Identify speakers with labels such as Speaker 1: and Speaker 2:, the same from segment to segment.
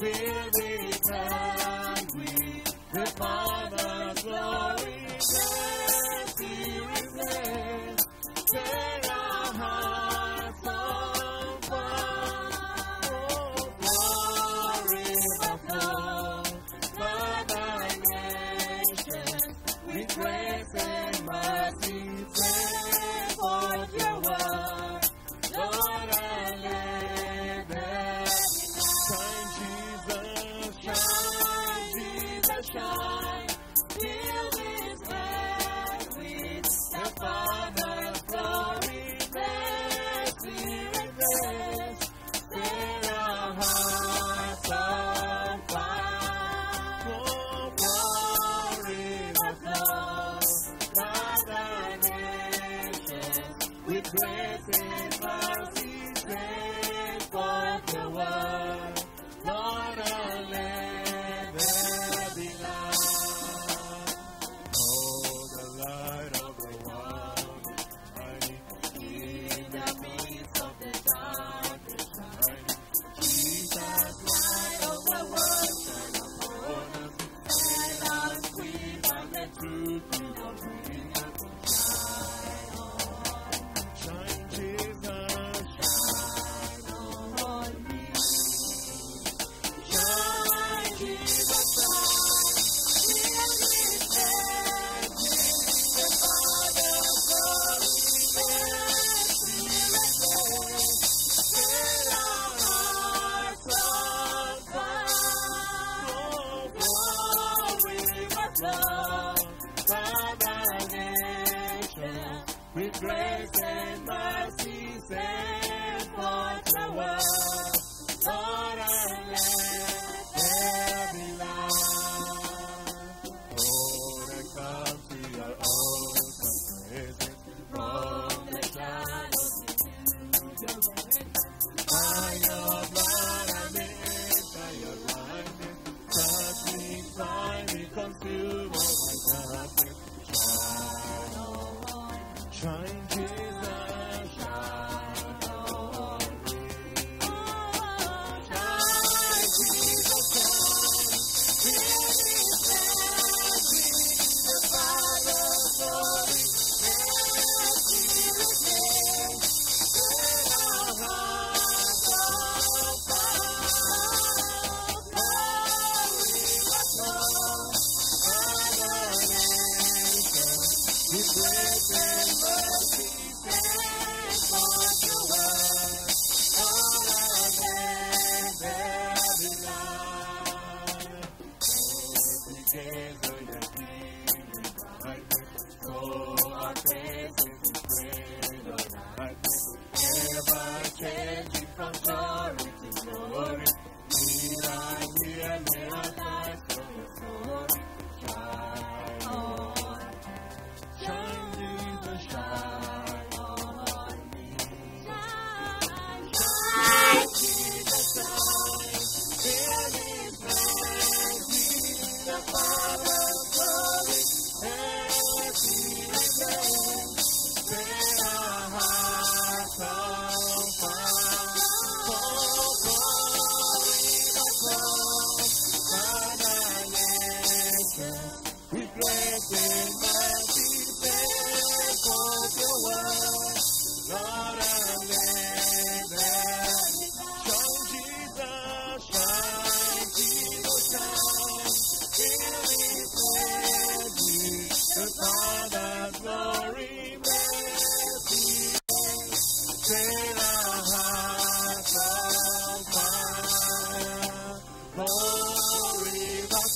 Speaker 1: We'll be with the. with great and he prayed for the world.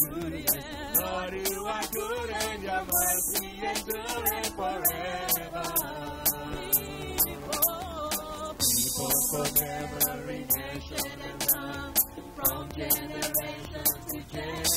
Speaker 1: Lord, you are good and your mercy forever. People from every nation and tongue, from generation to generation.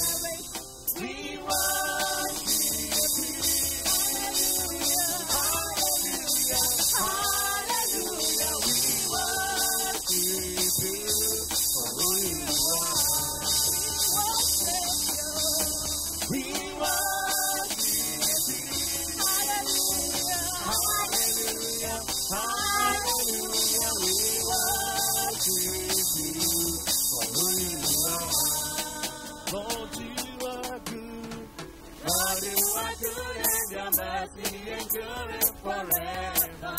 Speaker 1: Mercy endures forever.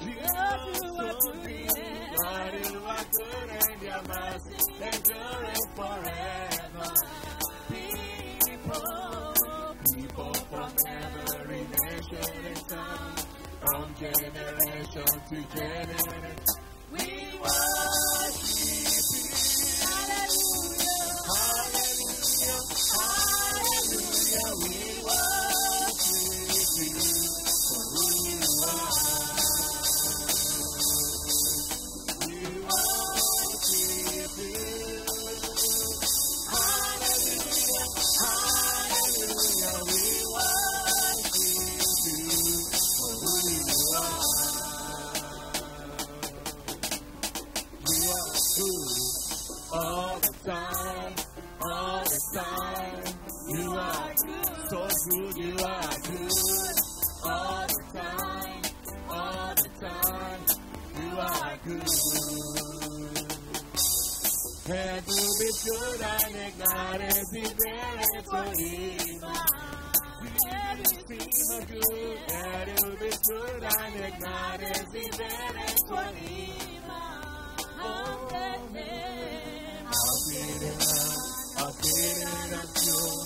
Speaker 1: You are so good. Lord, you are good and your mercy endures forever. People, people from every nation and tongue, from generation to generation, we worship you. Hallelujah, hallelujah, we worship good, you are good all the time, all the time. You are good. And to be good and ignite the very for evil. Everything good, and to be good and ignite the very for evil. Generación,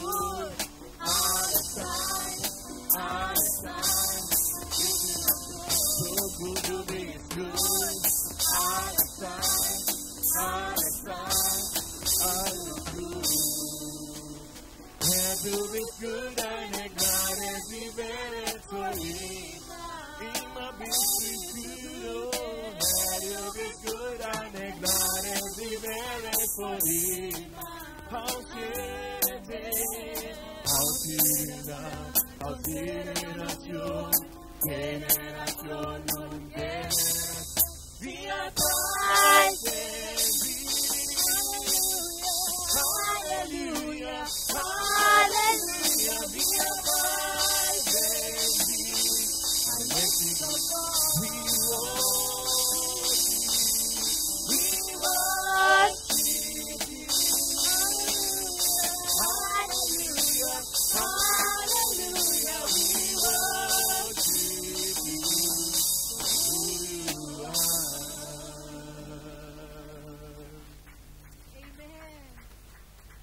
Speaker 1: be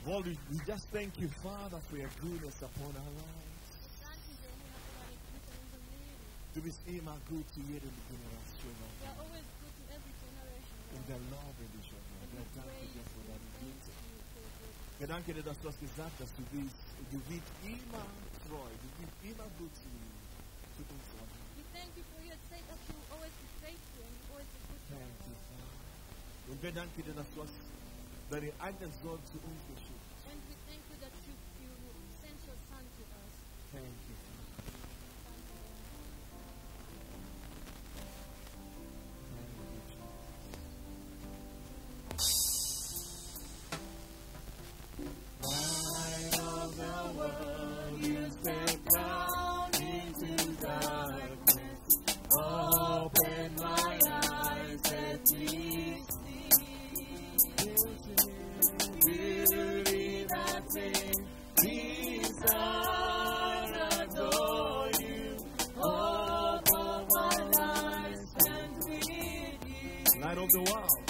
Speaker 1: Lord, we, we just thank you, Father, for your goodness upon our lives. Du bist immer gut zu jedem Generation.
Speaker 2: You are always good to every generation.
Speaker 1: Loben dich, oh Gott.
Speaker 2: And
Speaker 1: Wir
Speaker 2: we
Speaker 1: danken
Speaker 2: praise
Speaker 1: dir für
Speaker 2: you.
Speaker 1: deine
Speaker 2: Thank
Speaker 1: Güte.
Speaker 2: you for your
Speaker 1: Wir danken dir, dass du hast gesagt, dass du bist. Du bist immer treu. Du bist immer gut zu, zu uns.
Speaker 2: We thank you for your sake that you always be faithful and always be good to
Speaker 1: Thank you. Father. Und wir danken dir, dass du hast deinen eigenen Sohn zu uns geschickt.
Speaker 2: And we thank you that you, you sent your son to us.
Speaker 1: Thank you, the world.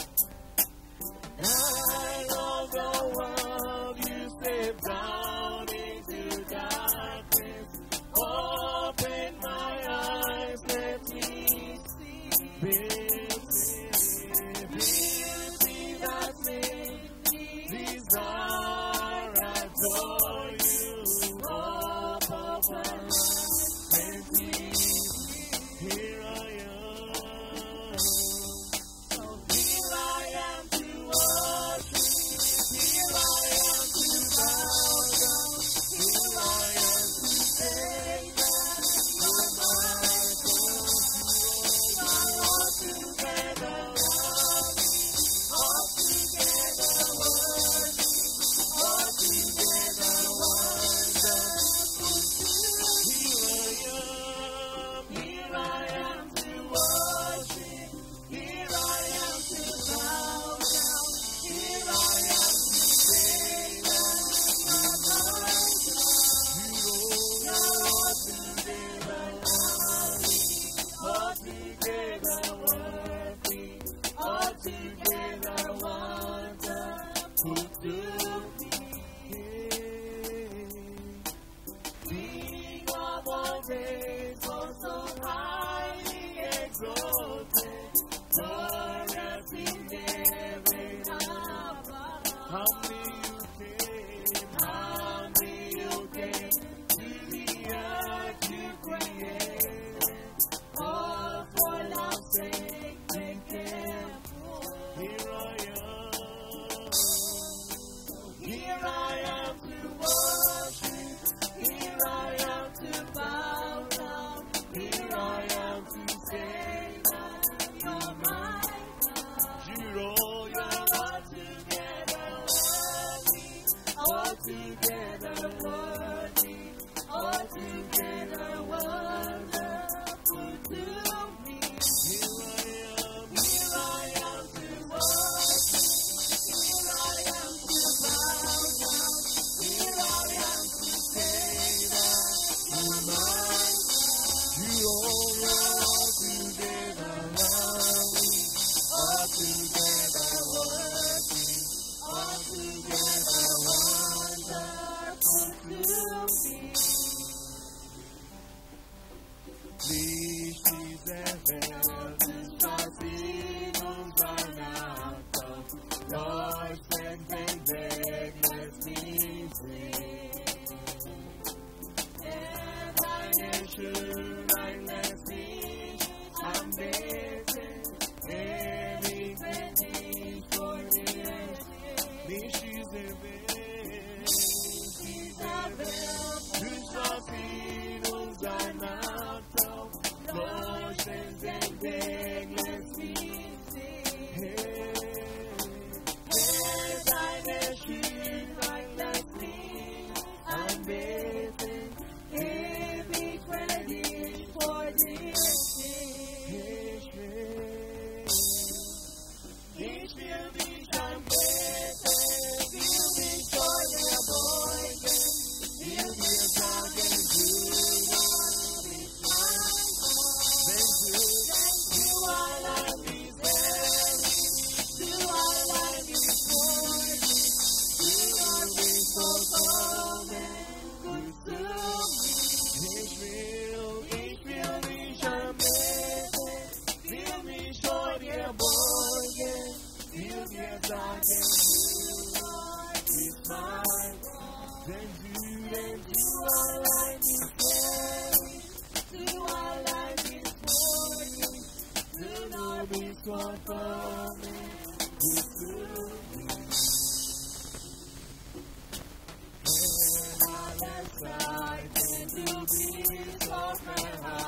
Speaker 1: Bist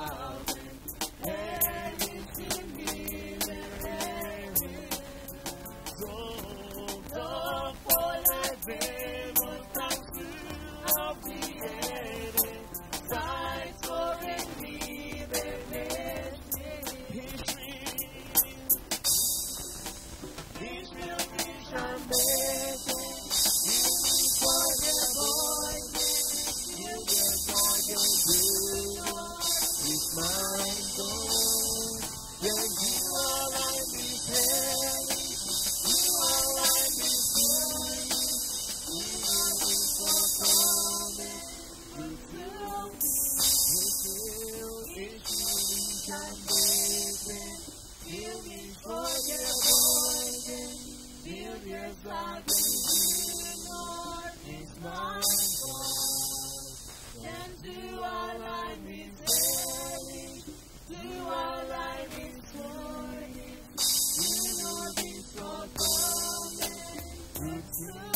Speaker 1: Yes.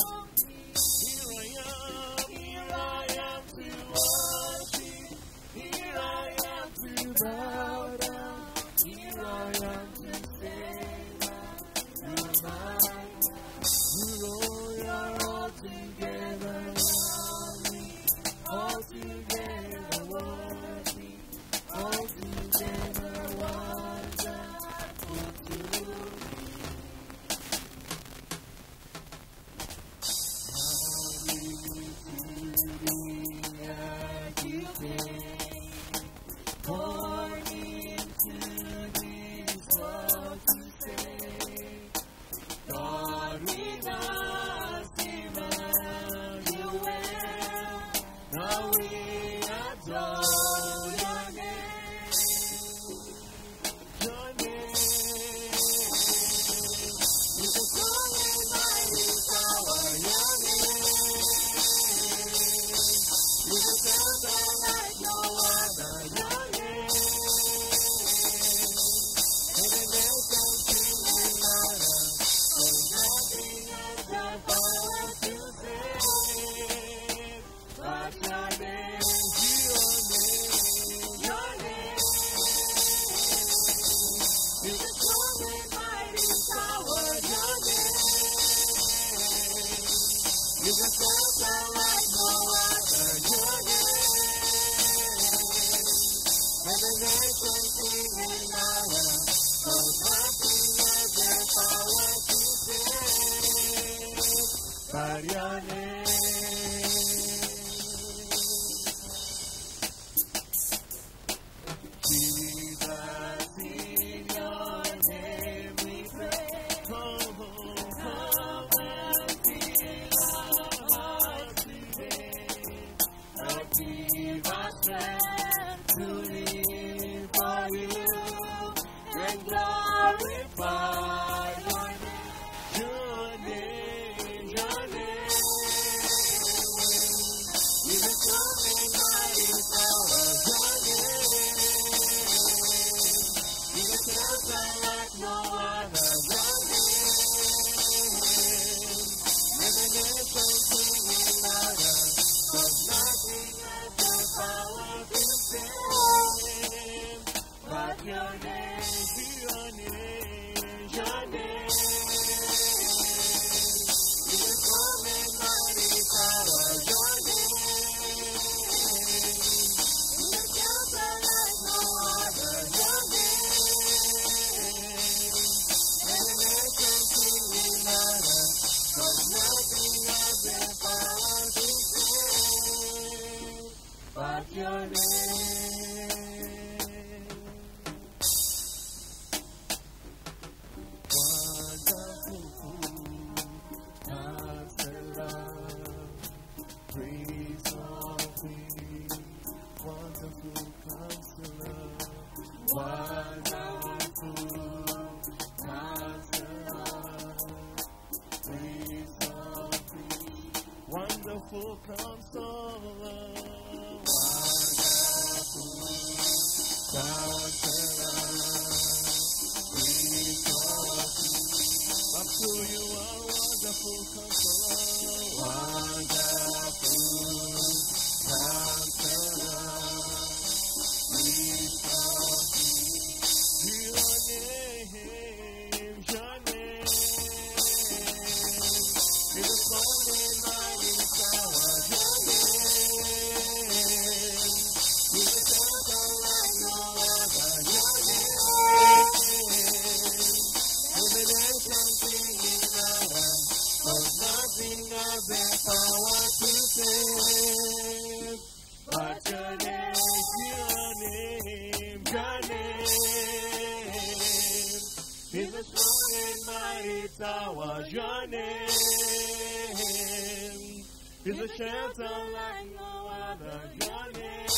Speaker 1: Here's a shelter like no other. Your name.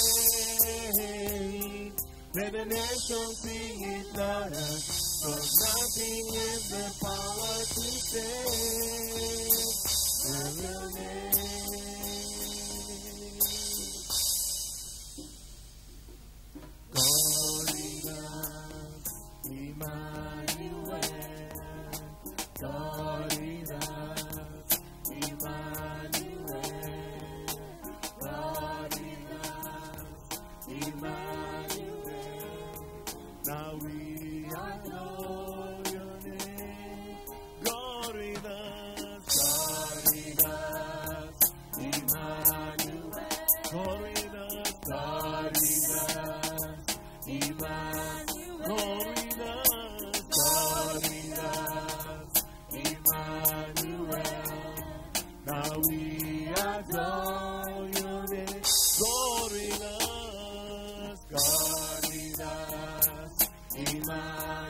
Speaker 1: Let the nation sing it louder. For nothing is the power to save. Your name. Emmanuel.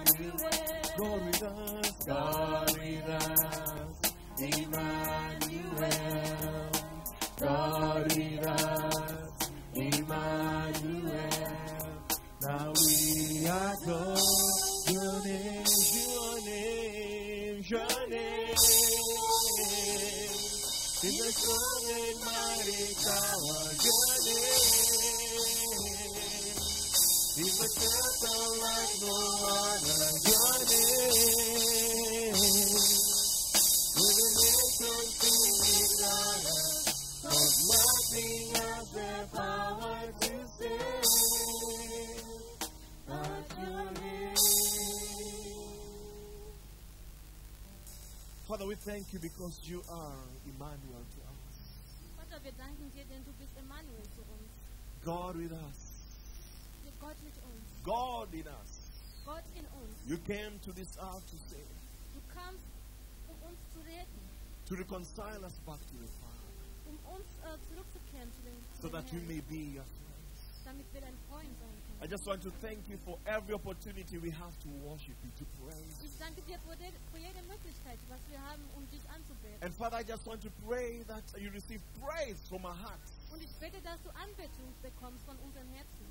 Speaker 1: Thank you because you are Emmanuel to us.
Speaker 2: Vater, wir danken dir, denn du bist Emmanuel zu uns.
Speaker 1: God with us.
Speaker 2: Gott mit uns.
Speaker 1: God in us.
Speaker 2: Gott in uns.
Speaker 1: You came to this earth to save,
Speaker 2: Du kamst, um uns zu retten,
Speaker 1: to reconcile us back to the Father,
Speaker 2: um uns äh, zurückzukehren zu den,
Speaker 1: so that we may be your friends.
Speaker 2: Damit wir dein Freund sein
Speaker 1: I just want to thank you for every opportunity we have to worship you, to praise you.
Speaker 2: Ich danke dir für, de, für jede Möglichkeit, was wir haben, dich anzubeten.
Speaker 1: And Father, I just want to pray that you receive praise from our hearts.
Speaker 2: Und ich bete, dass du Anbetung bekommst von unseren Herzen.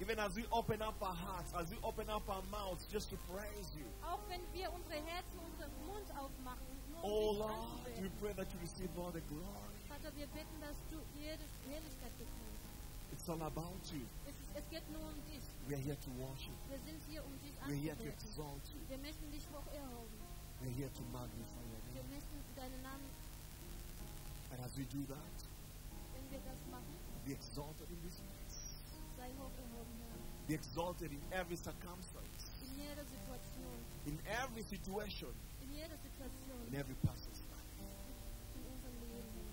Speaker 1: Even as we open up our hearts, as we open up our mouths just to praise you.
Speaker 2: Auch wenn wir unsere Herzen, unseren Mund aufmachen, nur
Speaker 1: Oh Lord, we pray that you receive all the glory.
Speaker 2: Vater, wir bitten, dass du jede Herrlichkeit bekommst.
Speaker 1: It's all about you.
Speaker 2: Es, ist, es geht nur um dich.
Speaker 1: We are here to worship.
Speaker 2: Wir sind hier, um dich
Speaker 1: We're here to exalt you.
Speaker 2: Wir möchten dich hoch erhoben.
Speaker 1: We're here to magnify your
Speaker 2: Wir
Speaker 1: name.
Speaker 2: möchten deinen Namen,
Speaker 1: And as we do that,
Speaker 2: wenn wir das machen,
Speaker 1: be exalted in this place.
Speaker 2: sei hoch erhoben, Herr.
Speaker 1: Be exalted in every circumstance,
Speaker 2: In jeder Situation,
Speaker 1: in every situation,
Speaker 2: in jeder Situation
Speaker 1: in every person's life.
Speaker 2: in unserem Leben, Herr.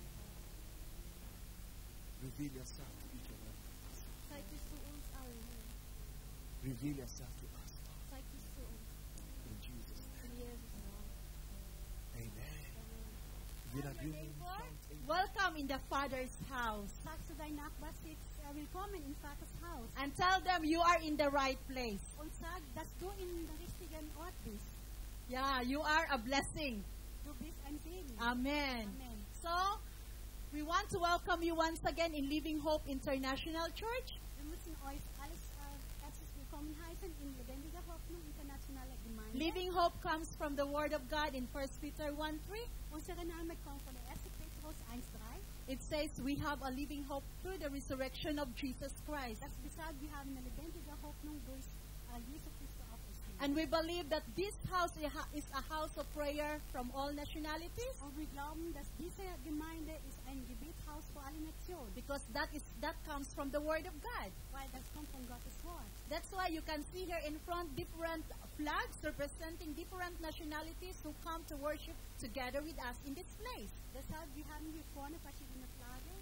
Speaker 1: Reveal yourself to each and every person.
Speaker 2: Zeig dich zu uns allen, Herr.
Speaker 1: Reveal yourself to us.
Speaker 2: Zeig dich zu uns.
Speaker 1: In Jesus' name.
Speaker 2: In Jesus' Namen.
Speaker 1: Amen.
Speaker 2: Amen.
Speaker 1: Wieder giving.
Speaker 3: Welcome in the Father's house.
Speaker 4: Sag zu deinen Nachbarn, äh, willkommen in Vaters Haus.
Speaker 3: And tell them you are in the right place.
Speaker 4: Und sag, dass du in der richtigen Ort bist.
Speaker 3: Yeah, you are a blessing.
Speaker 4: Du bist ein Segen.
Speaker 3: Amen.
Speaker 4: Amen.
Speaker 3: So, we want to welcome you once again in Living Hope International Church.
Speaker 4: Wir müssen euch alles herzlich willkommen heißen in Lebendiger Hoffnung Internationale Gemeinde.
Speaker 3: Living Hope comes from the Word of God in 1 Peter 1 3.
Speaker 4: Unser Name kommt von der 1. Petrus 1,3.
Speaker 3: It says we have a living hope through the resurrection of Jesus Christ. And we believe that this house is a house of prayer from all nationalities
Speaker 4: Und wir glauben, dass diese Gemeinde ist ein Gebetshaus für alle Nationen.
Speaker 3: because that is that comes from the Word of God.
Speaker 4: Weil das kommt von Gottes Wort.
Speaker 3: That's why you can see here in front different flags representing different nationalities who come to worship together with us in this place.
Speaker 4: Deshalb, wir haben hier vorne verschiedene Flaggen.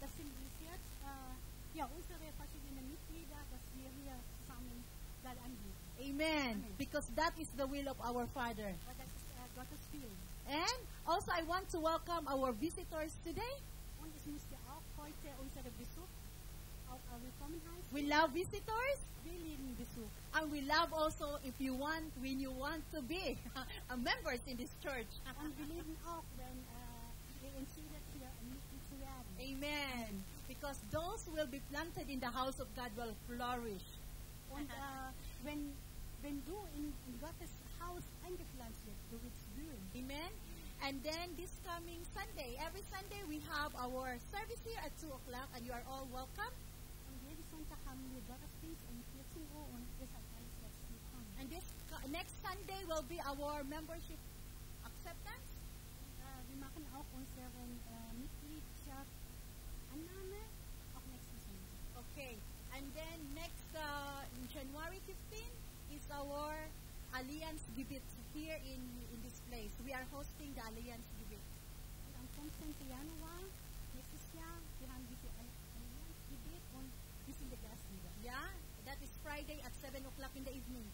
Speaker 4: Das symbolisiert äh, eh, ja, unsere verschiedenen Mitglieder, dass wir hier zusammen Gott anbieten.
Speaker 3: Amen. Because that is the will of our Father.
Speaker 4: Weil das ist uh, Gottes Willen.
Speaker 3: And also I want to welcome our visitors today.
Speaker 4: Und ich möchte auch heute unsere Besuch auch willkommen heißen.
Speaker 3: We love visitors
Speaker 4: Wir lieben Besuch.
Speaker 3: and we love also if you want when you want to be a members in this church.
Speaker 4: Und wir lieben auch, wenn ihr entschieden hier ein Mitglied zu werden.
Speaker 3: Amen. Because those who will be planted in the house of God will flourish.
Speaker 4: Und äh, uh, wenn, wenn du in, in Gottes Haus eingepflanzt wirst, du wirst blühen.
Speaker 3: Amen. And then this coming Sunday, every Sunday we have our service here at 2 o'clock and you are all welcome.
Speaker 4: Und jeden Sonntag haben wir Gottesdienst 14 Uhr und ihr seid alles herzlich willkommen.
Speaker 3: And this next Sunday will be our membership acceptance.
Speaker 4: Wir machen auch unseren äh, Mitgliedschaft Annahme auch nächsten Sonntag.
Speaker 3: Okay. And then next uh, in January 15 is our Alliance Gibit here in, in this place. We are hosting the Alliance.
Speaker 4: Und am 15. Januar nächstes Jahr, wir haben diese Allianzgebet und wir sind der Gastgeber.
Speaker 3: Yeah, that is Friday at 7 o'clock in the evening.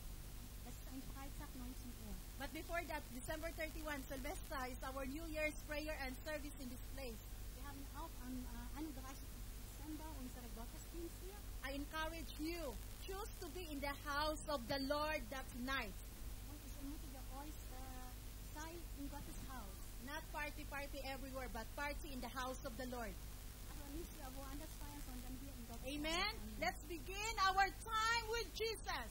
Speaker 4: Ist ein Freitag, 19 Uhr.
Speaker 3: But before that, December 31, Silvester is our New Year's prayer and service in this place.
Speaker 4: Auch am äh, 31. Dezember unsere Gottesdienst hier.
Speaker 3: I encourage you, choose to be in the house of the Lord that night. Not party, party everywhere, but party in the house of the Lord.
Speaker 4: Also
Speaker 3: Amen. Let's begin our time with Jesus.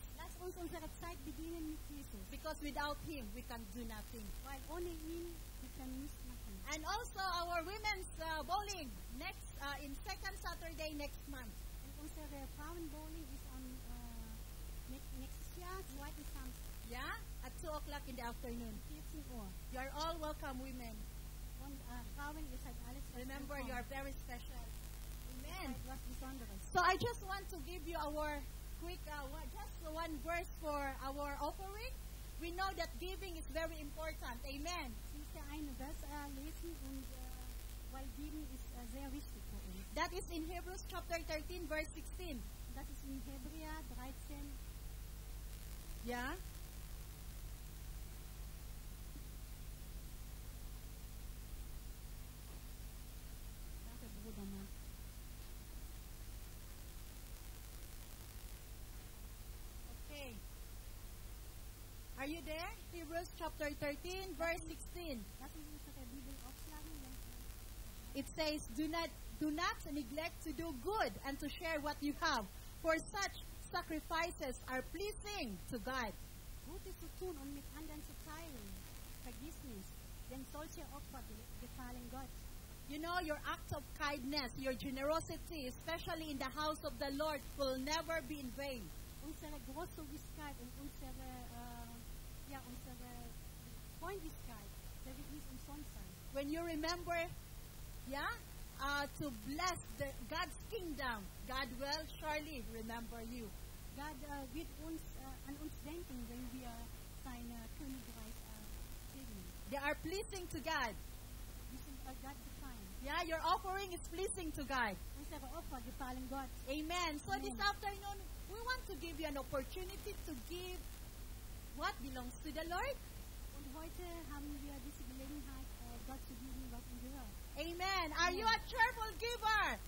Speaker 3: Because without Him, we can do nothing.
Speaker 4: Weil ohne ihn, wir können nichts machen.
Speaker 3: And also our women's uh, bowling next uh, in second Saturday next month.
Speaker 4: Und unsere Frauenbowling ist am äh, näch- nächstes Jahr,
Speaker 3: Yeah, at two o'clock in the afternoon.
Speaker 4: 14 Uhr.
Speaker 3: You are all welcome, women.
Speaker 4: Und Frauen, ihr seid alles
Speaker 3: Remember, you are very special. Amen.
Speaker 4: Seid was Besonderes.
Speaker 3: So I just want to give you our quick, uh, just one verse for our offering. We know that giving is very important. Amen.
Speaker 4: Ich möchte einen Vers lesen und weil Geben ist sehr wichtig für uns.
Speaker 3: That is in Hebrews chapter 13, verse 16.
Speaker 4: That is in Hebräer 13,
Speaker 3: Yeah. Okay. Are you there? Hebrews chapter 13, verse 16.
Speaker 4: Lass uns unsere Bibel aufschlagen. wenn-
Speaker 3: It says, Do not do not neglect to do good and to share what you have, for such sacrifices are pleasing to God.
Speaker 4: Gutes zu tun und mit anderen zu teilen. Vergiss nicht, denn solche Opfer gefallen Gott.
Speaker 3: You know, your act of kindness, your generosity, especially in the house of the Lord, will never be in vain.
Speaker 4: Unsere Großzügigkeit und unsere, äh, ja, unsere Freundlichkeit, der wird nicht umsonst sein.
Speaker 3: When you remember, yeah, uh, to bless the, God's kingdom, God will surely remember you.
Speaker 4: God äh, wird uns, äh, an uns denken, wenn wir sein Königreich äh, segnen.
Speaker 3: They are pleasing to God.
Speaker 4: Äh.
Speaker 3: Yeah, your offering is pleasing to God.
Speaker 4: Unsere Opfer gefallen Gott.
Speaker 3: Amen. So this afternoon, we want to give you an opportunity to give what belongs to the Lord.
Speaker 4: Und heute haben wir diese Gelegenheit, äh, Gott zu geben, was ihm gehört.
Speaker 3: Amen. Are you a cheerful giver?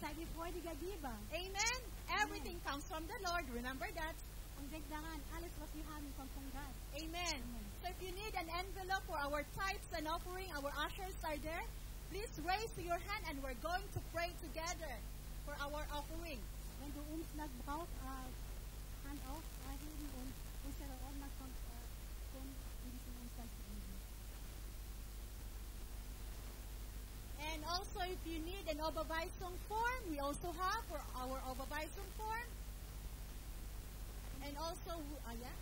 Speaker 4: Sei wie freudiger Geber.
Speaker 3: Amen. Everything comes from the Lord. Remember that.
Speaker 4: Und denk daran, alles, was wir haben, kommt von Gott.
Speaker 3: Amen. So if you need an envelope for our tithes and offering, our ushers are there. Please raise your hand and we're going to pray together for our offering.
Speaker 4: Wenn du Umschlag brauchst, äh, Hand auf, erheben und unsere Oma kommt, äh, kommt in diesen Umschlag zu geben.
Speaker 3: And also, if you need an Überweisung form, we also have for our Überweisung form. And also, uh, yeah,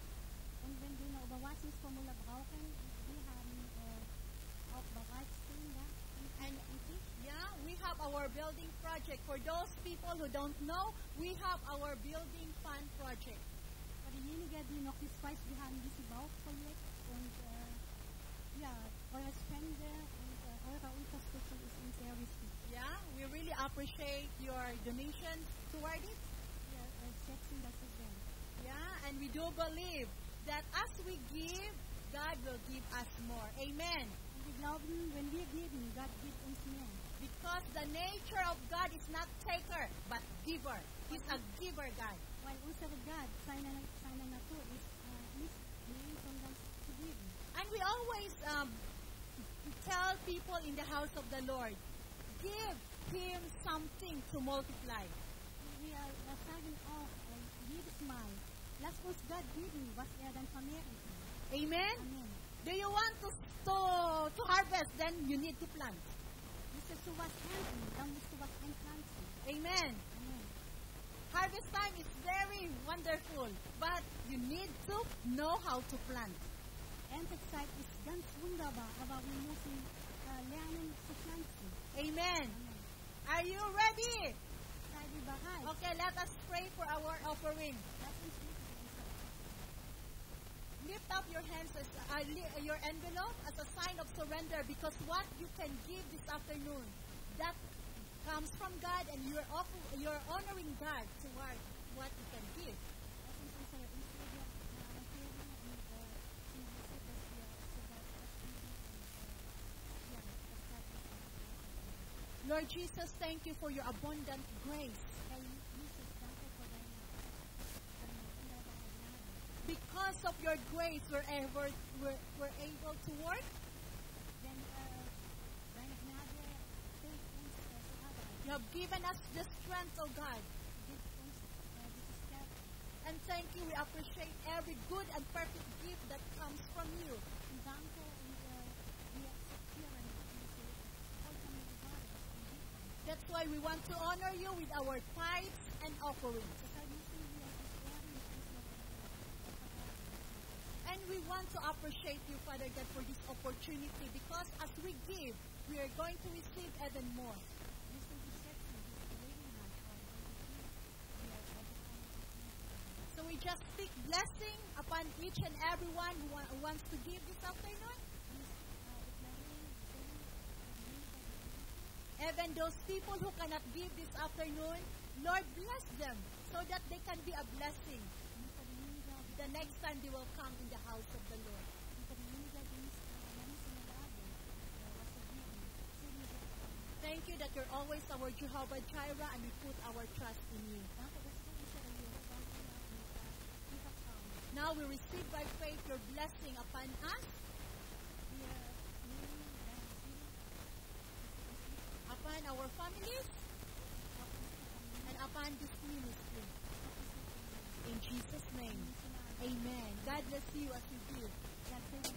Speaker 4: Und wenn du eine Überwachungsformular brauchen, wir haben äh, auch bereitstehen, ja,
Speaker 3: and yeah, we have our building project. For those people who don't know, we have our building fund project.
Speaker 4: Diejenigen, die noch nicht weiß, wir haben dieses Bauprojekt und äh, ja,
Speaker 3: Yeah, we really appreciate your donations toward it. Yeah, and we do believe that as we give, God will give us more. Amen.
Speaker 4: Wenn wir geben, Gott gibt uns mehr.
Speaker 3: Because the nature of God is not taker, but giver. He's a giver God. And we always um, tell people in the house of the Lord, give him something to multiply.
Speaker 4: Wir äh, sagen auch äh, jedes Mal, lass uns Gott geben, was er dann vermehren kann.
Speaker 3: Amen?
Speaker 4: Amen.
Speaker 3: Do you want to, to, to harvest? Then you need to plant.
Speaker 4: Möchtest du was ernten, dann musst du was einpflanzen.
Speaker 3: Amen.
Speaker 4: Amen.
Speaker 3: Harvest time is very wonderful, but you need to know how to plant.
Speaker 4: Ganz wunderbar, aber wir müssen äh, lernen zu pflanzen.
Speaker 3: Amen. Are you ready?
Speaker 4: Sei dir bereit.
Speaker 3: Okay, let us pray for our offering. Lift up your hands, as, uh, uh, your envelope, as a sign of surrender because what you can give this afternoon, that comes from God and you're, you're honoring God toward what you can give.
Speaker 4: At least is er is er ja na ervaring en uh, in the set dat we zodat dat we ja dat dat
Speaker 3: Lord Jesus, thank you for your abundant grace. Because of your grace, we're able, we're, we're able to work.
Speaker 4: Uh.
Speaker 3: You have given us the strength, oh God. And thank you, we appreciate every good and perfect gift that comes from you.
Speaker 4: Und danke und uh, wir akzeptieren diese vollkommene Ware, was du gibst.
Speaker 3: That's why we want to honor you with our tithes and offerings. And we want to appreciate you, Father God, for this opportunity because as we give, we are going to receive even more.
Speaker 4: So
Speaker 3: we just speak blessing upon each and every one who, who wants to give this afternoon. Even those people who cannot give this afternoon, Lord, bless them so that they can be a blessing the next time they will come in the house of the Lord. Thank you that you're always our Jehovah Jireh and we put our trust in you. Now we receive by faith your blessing upon us,
Speaker 4: Wir nehmen deinen Segen
Speaker 3: upon our families,
Speaker 4: auf unsere Familie,
Speaker 3: and upon this ministry.
Speaker 4: auf unsere Familie.
Speaker 3: In Jesus' name,
Speaker 4: In Jesu Namen.
Speaker 3: amen. God bless you as you give.
Speaker 4: God segne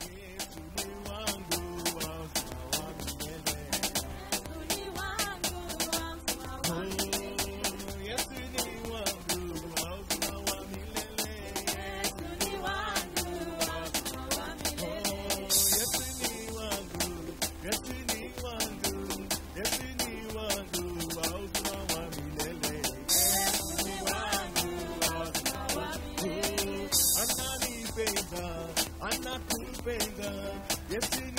Speaker 1: anakupenda, uh, Yesu ni